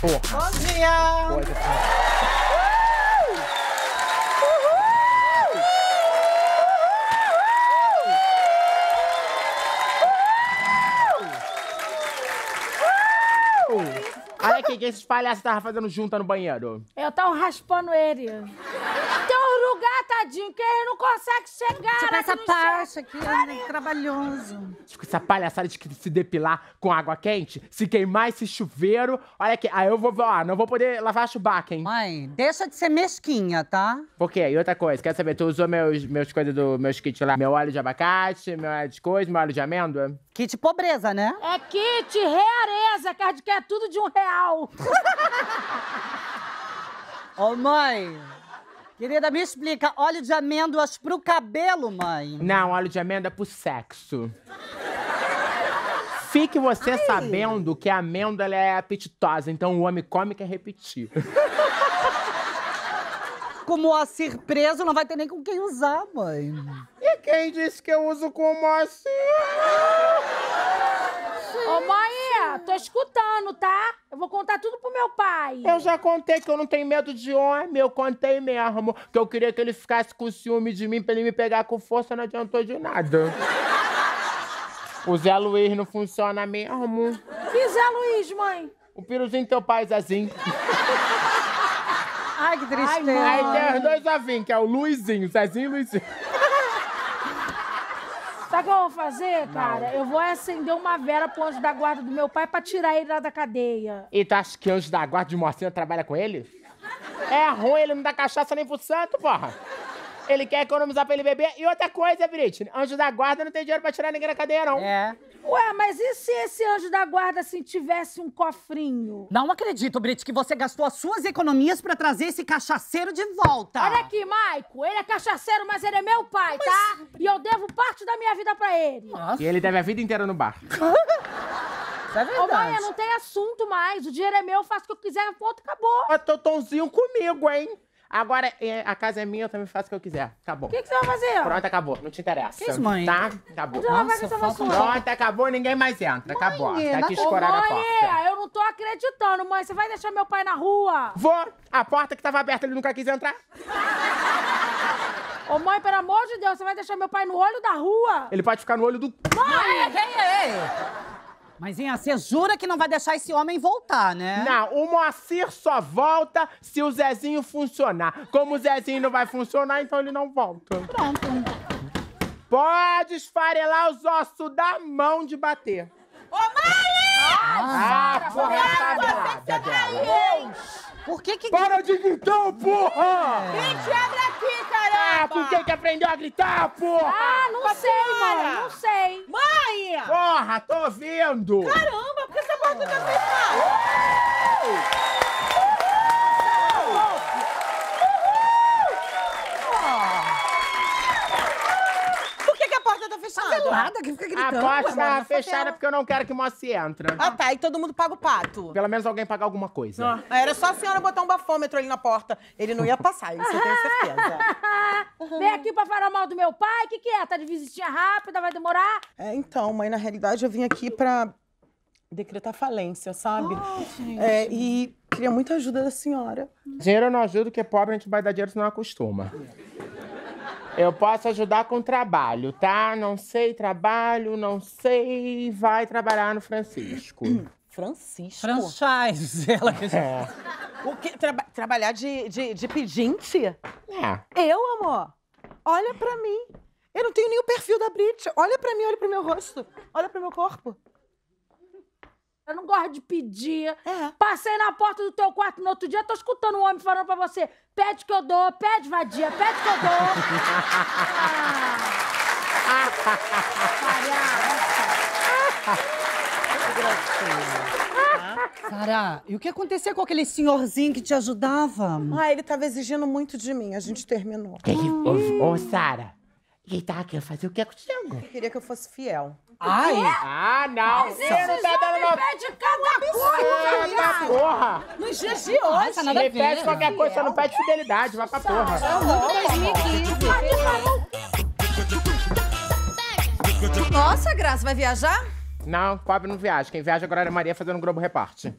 Porra. Bom dia! Coisa Olha aqui, o que esses palhaços estavam fazendo junto no banheiro. Eu tava raspando ele. Tadinho, que ele não consegue chegar. Tipo, essa que parte aqui é trabalhoso. Tipo, essa palhaçada de que se depilar com água quente, se queimar esse chuveiro. Olha aqui, aí eu vou, ó, não vou poder lavar chubaca, hein? Mãe, deixa de ser mesquinha, tá? Por quê? E outra coisa, quer saber? Tu usou meus, meus coisas do meus kits lá? Meu óleo de abacate, meu óleo de coisa, meu óleo de amêndoa? Kit pobreza, né? É kit, reareza, que a gente quer tudo de um real. Ô, mãe. Querida, me explica, óleo de amêndoas pro cabelo, mãe? Não, óleo de amêndoa é pro sexo. Fique você sabendo que a amêndoa ela é apetitosa, então o homem come e quer repetir. Como a preso, não vai ter nem com quem usar, mãe. E quem disse que eu uso como assim? Ô, mãe, tô escutando, tá? Eu vou contar tudo pro meu pai. Eu já contei que eu não tenho medo de homem, eu contei mesmo. Que eu queria que ele ficasse com ciúme de mim pra ele me pegar com força, não adiantou de nada. O Zé Luiz não funciona mesmo. Que Zé Luiz, mãe? O piruzinho teu pai, Zezinho. Ai, que tristeza. Aí tem os dois ovinhos, que é o Luizinho, Zezinho e Luizinho. Sabe o que eu vou fazer, cara? Eu vou acender uma vela pro anjo da guarda do meu pai pra tirar ele lá da cadeia. E tu acha que anjo da guarda de mocinha trabalha com ele? É ruim, ele não dá cachaça nem pro santo, porra. Ele quer economizar pra ele beber. E outra coisa, Britney, anjo da guarda não tem dinheiro pra tirar ninguém da cadeia, não. É. Ué, mas e se esse anjo da guarda, assim, tivesse um cofrinho? Não acredito, Brit, que você gastou as suas economias pra trazer esse cachaceiro de volta. Olha aqui, Maico, ele é cachaceiro, mas ele é meu pai, tá? E eu devo parte da minha vida pra ele. E ele deve a vida inteira no bar. Isso é Ô, verdade. mãe, não tem assunto mais. O dinheiro é meu, eu faço o que eu quiser, ponto, acabou. Ó, Totonzinho comigo, hein? Agora, é, a casa é minha, eu também faço o que eu quiser. Acabou. O que, que você vai fazer? Pronto, acabou. Não te interessa. Que isso, mãe? Tá? Acabou. Então ela vai Nossa, ver essa vassoura. Pronto, acabou, ninguém mais entra. Acabou. Tá aqui escorada a mãe, porta. eu não tô acreditando, mãe. Você vai deixar meu pai na rua? Vou. A porta que tava aberta, ele nunca quis entrar. Ô, mãe, pelo amor de Deus, você vai deixar meu pai no olho da rua? Ele pode ficar no olho do... Mãe, quem é? Mãezinha, você jura que não vai deixar esse homem voltar, né? Não, o Moacir só volta se o Zezinho funcionar. Como o Zezinho não vai funcionar, então ele não volta. Pronto. Pode esfarelar os ossos da mão de bater. Ô, mãe! Ah, porra, essa nada dela. Por que que... Para de gritar, porra! Gente, abre Ah, por que que aprendeu a gritar, porra? Ah, não sei, mãe, não sei. Mãe! Porra, tô ouvindo! Caramba, por que essa porta tá fechada? Que fica A gritando. porta ué, tá fechada porque eu não quero que o moço entre. Ah, tá. E todo mundo paga o pato. Pelo menos alguém pagar alguma coisa. Ah, Era só a senhora botar um bafômetro ali na porta. Ele não ia passar, isso eu tenho certeza. Vem aqui pra falar mal do meu pai? O que, que é? Tá de visitinha rápida? Vai demorar? É, então, mãe, na realidade eu vim aqui pra decretar falência, sabe? É, e queria muita ajuda da senhora. Dinheiro eu não ajudo, porque pobre a gente vai dar dinheiro senão acostuma. Eu posso ajudar com trabalho, tá? Não sei trabalho, não sei. Vai trabalhar no Francisco. Francisco? Franchise, ela que... É. O quê? Traba- trabalhar de, de, de pedinte? É. Eu, amor? Olha pra mim. Eu não tenho nem o perfil da Brit. Olha pra mim, olha pro meu rosto. Olha pro meu corpo. Eu não gosto de pedir. É. Passei na porta do teu quarto no outro dia, tô escutando um homem falando pra você: pede que eu dou, pede vadia, pede que eu dou. Sara, e o que aconteceu com aquele senhorzinho que te ajudava? Ah, ele tava exigindo muito de mim. A gente terminou. Que que... Ô, ô, Sara, quem tá querendo fazer o que é contigo? Queria que eu fosse fiel. Ai, Ah, não! Você não tá dando uma... Pede cada coisa, Eita, porra! Nos dias de hoje. nada a Me ver. pede qualquer coisa, você não pede fidelidade, vai pra porra. Nossa, Graça, vai viajar? Não, pobre não viaja. Quem viaja agora é a Maria fazendo Globo Reparte.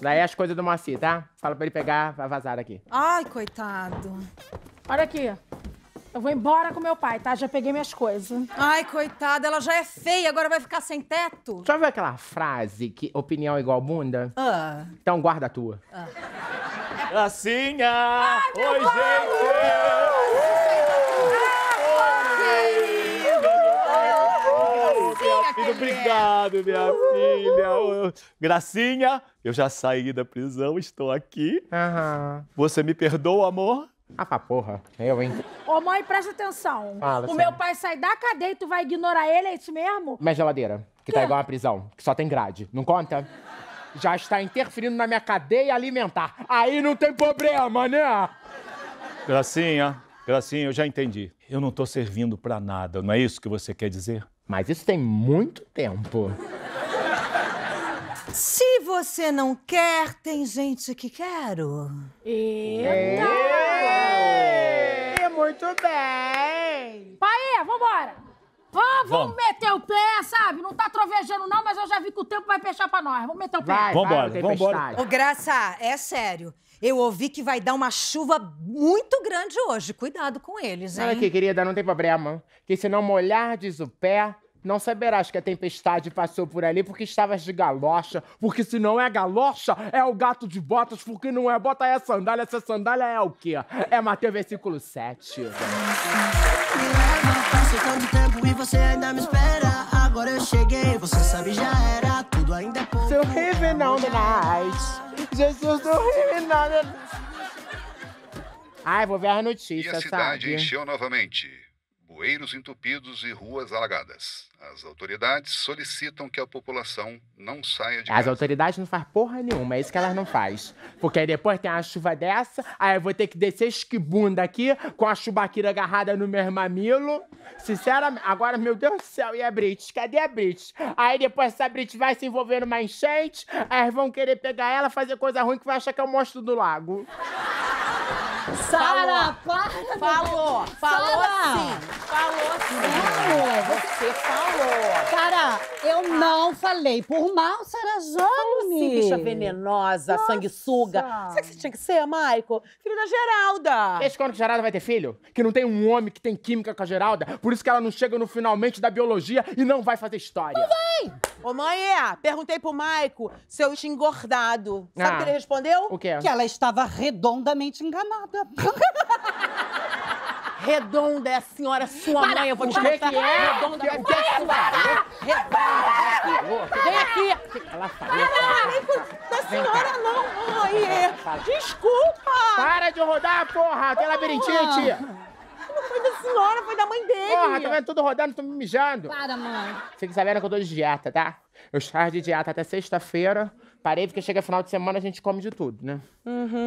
Daí as coisas do Moacir, tá? Fala pra ele pegar, vai vazar daqui. Ai, coitado. Olha aqui. Eu vou embora com meu pai, tá? Já peguei minhas coisas. Ai, coitada, ela já é feia, agora vai ficar sem teto. Já viu aquela frase que opinião é igual bunda? Ah. Então guarda a tua. Gracinha! Oi, gente! Filha, obrigado, minha filha. Gracinha, eu já saí da prisão, estou aqui. Aham. Você me perdoa, amor? Ah, pra porra. Eu, hein? Ô, mãe, presta atenção. Fala, o meu pai sai da cadeia e tu vai ignorar ele, é isso mesmo? Minha geladeira, que tá igual uma prisão, que só tem grade. Não conta? Já está interferindo na minha cadeia alimentar. Aí não tem problema, né? Gracinha, Gracinha, eu já entendi. Eu não tô servindo pra nada, não é isso que você quer dizer? Mas isso tem muito tempo. Se você não quer, tem gente que quero. Eita! É, muito bem. Pai, vambora! Vamos, vamos Vamos. meter o pé, sabe? Não tá trovejando não, mas eu já vi que o tempo vai fechar pra nós. Vamos meter o pé. Vai, Vambora, vai, vambora. Ô, Graça, é sério. Eu ouvi que vai dar uma chuva muito grande hoje. Cuidado com eles, hein? Olha aqui, querida, não tem problema. Que se não molhardes o pé, não saberás que a tempestade passou por ali porque estavas de galocha. Porque se não é galocha, é o gato de botas. Porque não é bota, é sandália. Essa sandália é o quê? É Mateus versículo 7. Passou tanto tempo e você ainda me espera. Agora eu cheguei, você sabe já era. Tudo ainda é pouco. Seu rive não night. Jesus do rive não Ai, vou ver as E notícias, a cidade sabe? encheu novamente. Bueiros entupidos e ruas alagadas. As autoridades solicitam que a população não saia de As casa. autoridades não fazem porra nenhuma, é isso que elas não fazem. Porque aí depois tem uma chuva dessa, aí eu vou ter que descer esquibunda aqui, com a chubaquira agarrada no meu mamilo. Sinceramente, agora, meu Deus do céu, e a Brit? Cadê a Brit? Aí depois essa Brit vai se envolver numa enchente, aí vão querer pegar ela, fazer coisa ruim que vai achar que é o monstro do lago. Sara, para! Falou, falou Sara! sim. Falou sim. Você falou. Cara, eu não falei por mal, Sara Jane. Sim, bicha venenosa, sanguessuga. Sabe o que você tinha que ser, Maico? Filho da Geralda. Esse quando que Geralda vai ter filho? Que não tem um homem que tem química com a Geralda, por isso que ela não chega no finalmente da biologia e não vai fazer história. Ô, mãe, perguntei pro Maico se eu tinha engordado. Sabe o Ah. que ele respondeu? O quê? Que ela estava redondamente enganada. Redonda é a senhora sua mãe, eu vou te mostrar. que é? Redonda O que é Vem aqui. Ela. Não é senhora não, mãe. Desculpa. Para de rodar, porra! Tem labirintite! Não foi da senhora, foi da mãe dele. Porra, tá vendo tudo rodando, tô me mijando. Para, mãe. Fique sabendo que eu tô de dieta, tá? Eu estava de dieta até sexta-feira. Parei porque chega final de semana a gente come de tudo, né?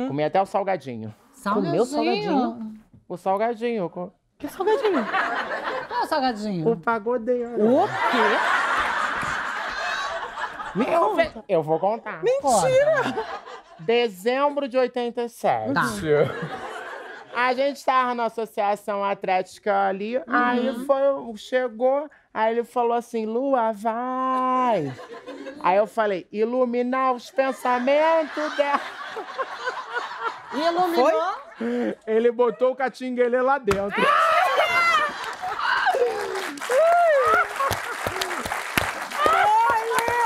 Comi até o salgadinho. Comeu salgadinho? O salgadinho. Que salgadinho? Qual é o salgadinho? O pagodeiro. O quê? Meu, eu vou contar. Mentira. Dezembro de 87. A gente tava na associação atlética ali, aí foi, chegou, aí ele falou assim, Lua, vai. Aí eu falei, iluminar os pensamentos dela. Iluminou? Ele botou o catinguelê lá dentro.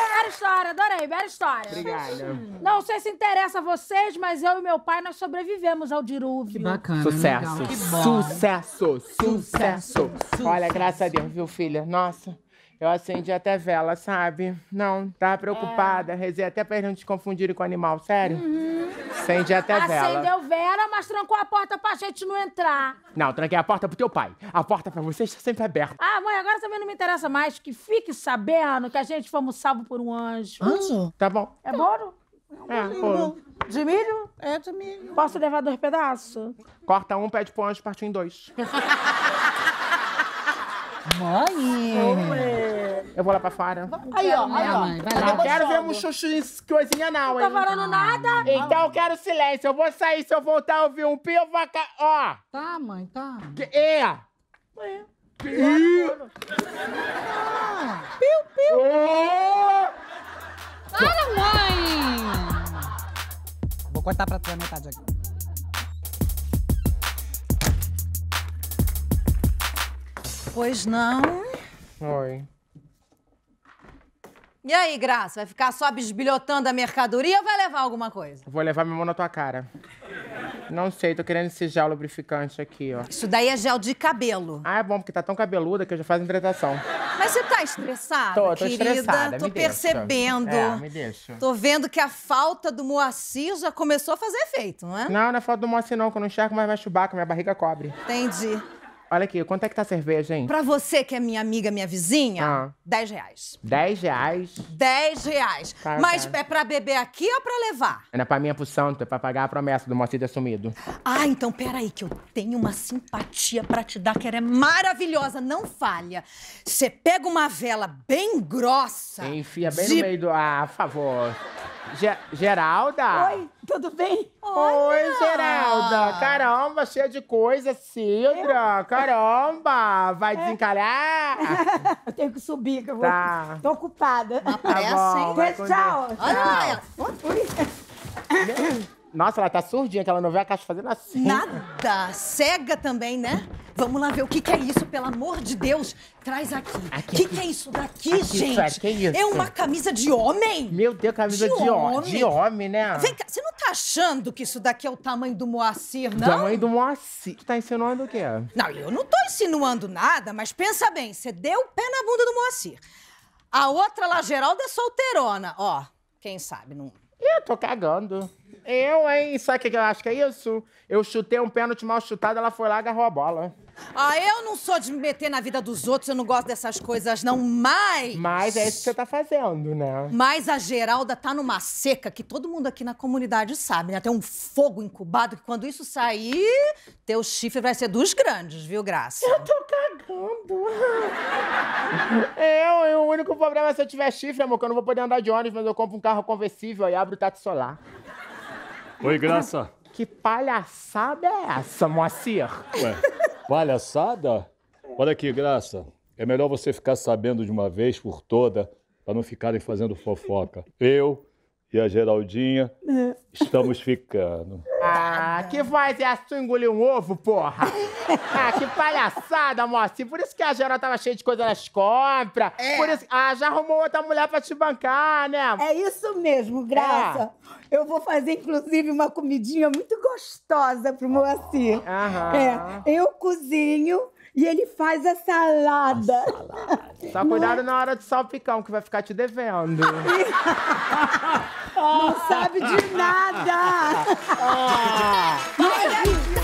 Bela história, adorei, bela história. Obrigada. Não sei se interessa a vocês, mas eu e meu pai, nós sobrevivemos ao dilúvio. Bacana. Sucesso, sucesso, sucesso. Olha, graças a Deus, viu, filha? Nossa, eu acendi até vela, sabe? Não, tava preocupada. Rezei até pra eles não te confundirem com animal, sério. Acendi até vela. Acendeu Vera, mas trancou a porta pra gente não entrar. Não, tranquei a porta pro teu pai. A porta pra você está sempre aberta. Ah, mãe, agora também não me interessa mais. Que fique sabendo que a gente fomos salvos por um anjo. Anjo? Tá bom? É bom? É, pô. De milho? É de milho. Posso levar dois pedaços? Corta um, pede pro anjo partir em dois. Mãe! Eu vou lá pra fora. Aí, ó, aí, ó. mãe. Vai Não quero ver um chuchu em coisinha, não, Não tá hein? falando nada? Então eu quero silêncio. Eu vou sair. Se eu voltar a ouvir um pi, eu vou... ca- Ó. Tá, mãe, tá. Que- É. Ih. Para, mãe! cortar pra tua metade aqui. Pois não. Oi. E aí, Graça, vai ficar só bisbilhotando a mercadoria ou vai levar alguma coisa? Vou levar minha mão na tua cara. Não sei, tô querendo esse gel lubrificante aqui, ó. Isso daí é gel de cabelo. Ah, é bom, porque tá tão cabeluda que eu já faço hidratação. Mas você tá estressada, Tô, tô querida? estressada, Tô me deixa. percebendo. É, me deixa. Tô vendo que a falta do Moacir já começou a fazer efeito, não é? Não, não é falta do moço não, que eu não enxergo mais minha chubaca, minha barriga cobre. Entendi. Olha aqui, quanto é que tá a cerveja, hein? Pra você que é minha amiga, minha vizinha, Ah. 10 reais. 10 reais. 10 reais. Tá, Mas tá. é pra beber aqui ou pra levar? Não é pra mim, é pro santo, é pra pagar a promessa do moço ter sumido. Ah, então peraí, que eu tenho uma simpatia pra te dar, que ela é maravilhosa, não falha. Você pega uma vela bem grossa. Enfia bem de- no meio do... Ah, por favor. Ge- Geralda? Oi, tudo bem? Oi, Geralda! Caramba, cheia de coisa, Cidra! Caramba! Vai desencalhar? Eu tenho que subir, que eu vou. Tá. Tô ocupada. Uma pressa, hein? vai com Tchau. Olha ela. Nossa, ela tá surdinha, que ela não vê a caixa fazendo assim. Nada. Cega também, né? Vamos lá ver o que, que é isso, pelo amor de Deus. Traz aqui. O que, que é isso daqui, Aqui, gente? Sueli, que isso? É uma camisa de homem? Meu Deus, camisa De de, ho- homem. de homem, né? Vem cá, você não tá achando que isso daqui é o tamanho do Moacir, não? Tamanho do Moacir. Tu tá ensinando o quê? Não, eu não tô insinuando nada, mas pensa bem, você deu o pé na bunda do Moacir. A outra lá, Geralda, é solteirona. Ó, quem sabe, não... Ih, eu tô cagando. Eu, hein? Sabe o que que eu acho que é isso? Eu chutei um pênalti mal chutado, ela foi lá e agarrou a bola. Ah, eu não sou de me meter na vida dos outros, eu não gosto dessas coisas, não, mas... Mas é isso que você tá fazendo, né? Mas a Geralda tá numa seca que todo mundo aqui na comunidade sabe, né? Tem um fogo incubado que quando isso sair, teu chifre vai ser dos grandes, viu, Graça? Eu tô cagando. Eu, eu, o único problema é se eu tiver chifre, amor, que eu não vou poder andar de ônibus, mas eu compro um carro conversível e abro o teto solar. Oi, Graça. Que palhaçada é essa, Moacir? Ué, palhaçada? Olha aqui, Graça. É melhor você ficar sabendo de uma vez por toda, para não ficarem fazendo fofoca. Eu e a Geraldinha estamos ficando. Ah, que voz é essa? Tu engoliu um ovo, porra? Ah, que palhaçada, Moacir. Por isso que a geral tava cheia de coisa nas compras. Por isso... Ah, já arrumou outra mulher pra te bancar, né? É isso mesmo, Graça. Eu vou fazer, inclusive, uma comidinha muito gostosa pro Moacir. Aham. É, eu cozinho e ele faz a salada. A salada. Só cuidado é? na hora de salpicão, que vai ficar te devendo. Não sabe de nada. Ah. Não,